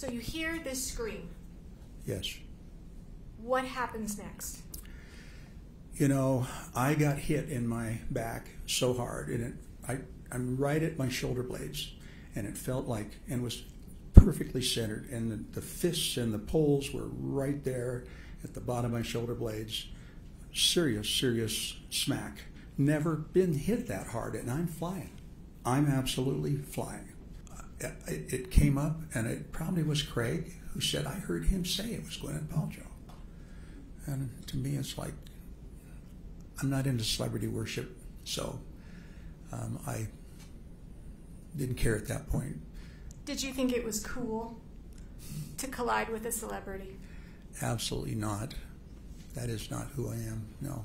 So you hear this scream. Yes. What happens next? You know, I got hit in my back so hard, and it, I, I'm right at my shoulder blades, and it felt like, and was perfectly centered, and the, the fists and the poles were right there at the bottom of my shoulder blades. Serious, serious smack. Never been hit that hard, and I'm flying. I'm absolutely flying. It, it came up, and it probably was Craig who said, I heard him say it was Gwyneth Paltrow. And to me, it's like, I'm not into celebrity worship, so um, I didn't care at that point. Did you think it was cool to collide with a celebrity? Absolutely not. That is not who I am. No.